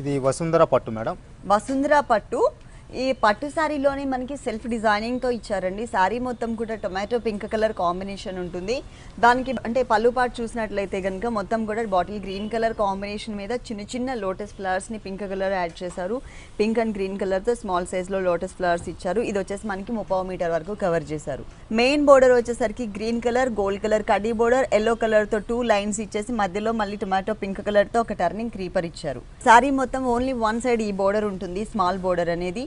ఇది వసుంధర పట్టు మేడం. వసుంధర పట్టు. ఈ పట్టు శారీలోనే మనకి సెల్ఫ్ డిజైనింగ్తో ఇచ్చారండి. శారీ మొత్తం కూడా టొమాటో పింక్ కలర్ కాంబినేషన్ ఉంటుంది. దానికి అంటే పళ్ళు పాటు చూసినట్లయితే కనుక మొత్తం కూడా బాటిల్ గ్రీన్ కలర్ కాంబినేషన్ మీద చిన్న చిన్న లోటస్ ఫ్లవర్స్ని పింక్ కలర్ యాడ్ చేశారు. పింక్ అండ్ గ్రీన్ కలర్తో స్మాల్ సైజ్లో లోటస్ ఫ్లవర్స్ ఇచ్చారు. ఇది వచ్చేసి మనకి ముప్పై మీటర్ వరకు కవర్ చేశారు. మెయిన్ బోర్డర్ వచ్చేసరికి గ్రీన్ కలర్ గోల్డ్ కలర్ కడీ బోర్డర్ ఎల్లో కలర్తో టూ లైన్స్ ఇచ్చేసి మధ్యలో మళ్ళీ టొమాటో పింక్ కలర్తో ఒక టర్నింగ్ క్రీపర్ ఇచ్చారు. శారీ మొత్తం ఓన్లీ వన్ సైడ్ ఈ బోర్డర్ ఉంటుంది. స్మాల్ బోర్డర్ అనేది.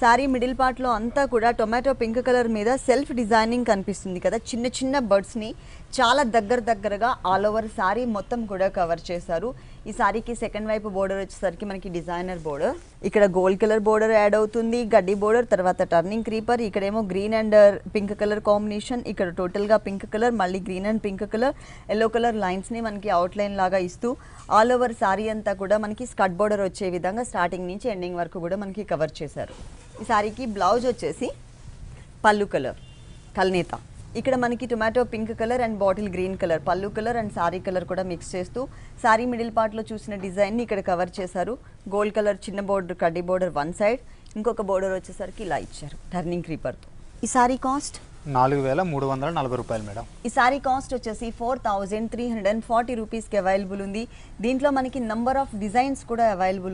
శారీ మిడిల్ పార్ట్లో అంతా కూడా టొమాటో పింక్ కలర్ మీద సెల్ఫ్ డిజైనింగ్ కనిపిస్తుంది కదా. చిన్న చిన్న బర్డ్స్ని చాలా దగ్గర దగ్గరగా ఆల్ ఓవర్ శారీ మొత్తం కూడా కవర్ చేశారు. ఈ శారీకి సెకండ్ వైపు బోర్డర్ వచ్చేసరికి మనకి డిజైనర్ బోర్డర్. ఇక్కడ గోల్డ్ కలర్ బోర్డర్ యాడ్ అవుతుంది గడ్డి బోర్డర్ తర్వాత టర్నింగ్ క్రీపర్ ఇక్కడేమో green and pink colour combination ఇక్కడ టోటల్గా పింక్ కలర్ మళ్ళీ green and pink colour yellow colour లైన్స్ని మనకి అవుట్లైన్ లాగా ఇస్తూ ఆల్ ఓవర్ శారీ అంతా కూడా మనకి స్కట్ బోర్డర్ వచ్చే విధంగా స్టార్టింగ్ నుంచి ఎండింగ్ వరకు కూడా మనకి కవర్ చేశారు. ఈ శారీకి బ్లౌజ్ వచ్చేసి పళ్ళు కలర్ కల్నేత. ఇక్కడ మనకి tomato pink colour and bottle green colour. పళ్ళు కలర్ అండ్ సారీ కలర్ కూడా మిక్స్ చేస్తూ సారీ మిడిల్ పార్ట్లో చూసిన డిజైన్ని ఇక్కడ కవర్ చేశారు. గోల్డ్ కలర్ చిన్న బోర్డర్ కడ్డీ బోర్డర్ వన్ సైడ్ ఇంకొక బోర్డర్ వచ్చేసరికి ఇలా ఇచ్చారు టర్నింగ్ క్రీపర్తో ఈ సారీ కాస్ట్ నాలుగు వేల మూడు వందల నలభై రూపాయలు మేడం. ఈ సారీ కాస్ట్ వచ్చేసి four thousand three hundred and forty రూపీస్కి అవైలబుల్ ఉంది. దీంట్లో మనకి నంబర్ ఆఫ్ డిజైన్స్ కూడా అవైలబుల్